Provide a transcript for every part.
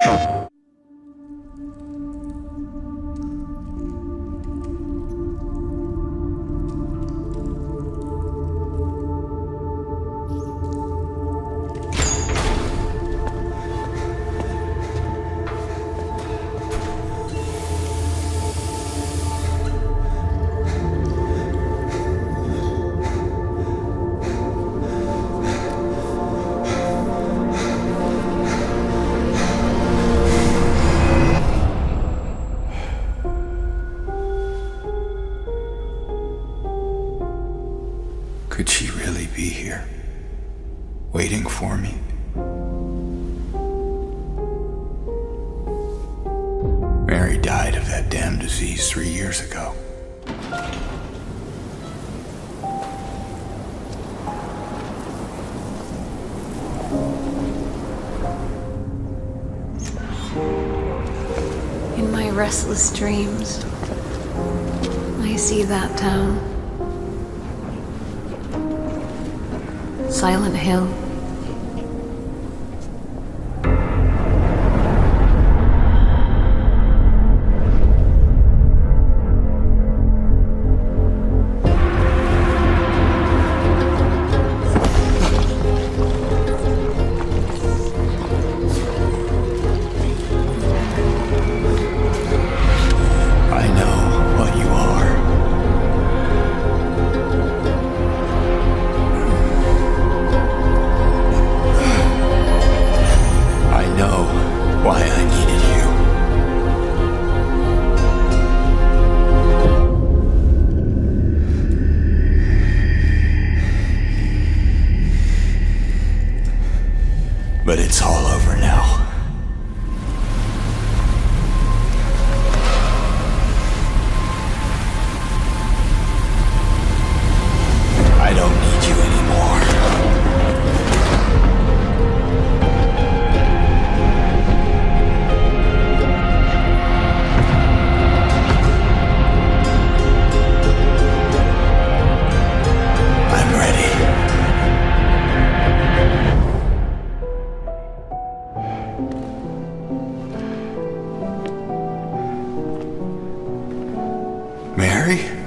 you Could she really be here? Waiting for me? Mary died of that damn disease three years ago. In my restless dreams, I see that town. Silent Hill. But it's all over now. Mary?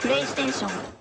プレイステーション。